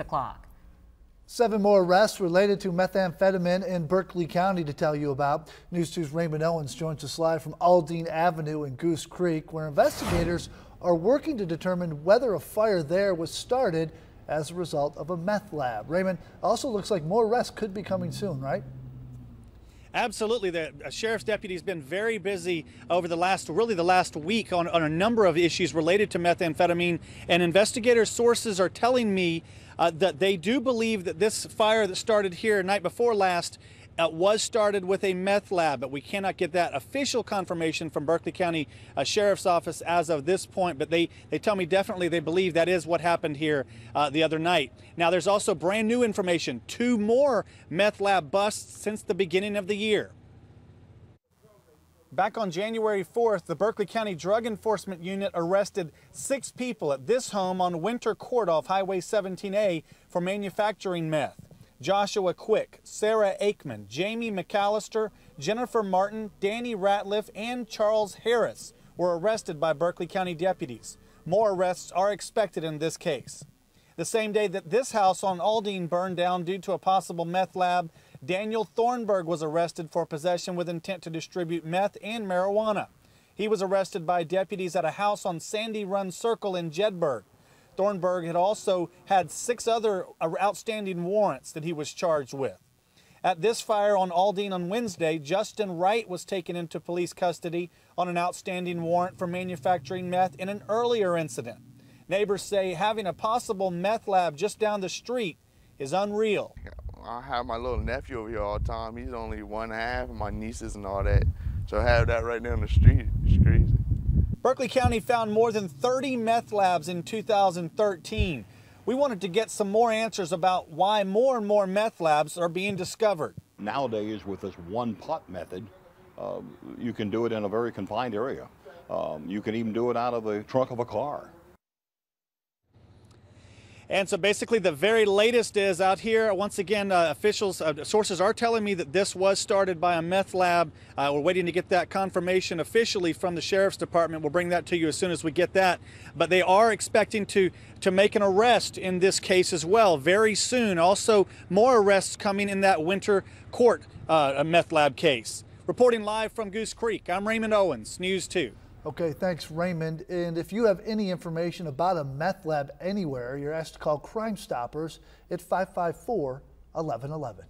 the clock. Seven more arrests related to methamphetamine in Berkeley County to tell you about. News 2's Raymond Owens joins us live from Aldine Avenue in Goose Creek, where investigators are working to determine whether a fire there was started as a result of a meth lab. Raymond, also looks like more arrests could be coming soon, right? Absolutely. The uh, sheriff's deputy has been very busy over the last, really the last week on, on a number of issues related to methamphetamine. And investigator sources are telling me uh, that they do believe that this fire that started here night before last uh, was started with a meth lab, but we cannot get that official confirmation from Berkeley County uh, Sheriff's Office as of this point. But they, they tell me definitely they believe that is what happened here uh, the other night. Now, there's also brand new information two more meth lab busts since the beginning of the year. Back on January 4th, the Berkeley County Drug Enforcement Unit arrested six people at this home on Winter Court off Highway 17A for manufacturing meth. Joshua Quick, Sarah Aikman, Jamie McAllister, Jennifer Martin, Danny Ratliff, and Charles Harris were arrested by Berkeley County deputies. More arrests are expected in this case. The same day that this house on Aldine burned down due to a possible meth lab, Daniel Thornburg was arrested for possession with intent to distribute meth and marijuana. He was arrested by deputies at a house on Sandy Run Circle in Jedburg. Thornburg had also had six other uh, outstanding warrants that he was charged with. At this fire on Aldine on Wednesday, Justin Wright was taken into police custody on an outstanding warrant for manufacturing meth in an earlier incident. Neighbors say having a possible meth lab just down the street is unreal. I have my little nephew over here all the time. He's only one half, and my nieces and all that. So have that right down the street. It's crazy. Berkeley County found more than 30 meth labs in 2013. We wanted to get some more answers about why more and more meth labs are being discovered. Nowadays, with this one pot method, uh, you can do it in a very confined area. Um, you can even do it out of the trunk of a car. And so basically the very latest is out here. Once again, uh, officials, uh, sources are telling me that this was started by a meth lab. Uh, we're waiting to get that confirmation officially from the Sheriff's Department. We'll bring that to you as soon as we get that. But they are expecting to, to make an arrest in this case as well very soon. Also, more arrests coming in that winter court uh, meth lab case. Reporting live from Goose Creek, I'm Raymond Owens, News 2. Okay, thanks, Raymond. And if you have any information about a meth lab anywhere, you're asked to call Crime Stoppers at 554 1111.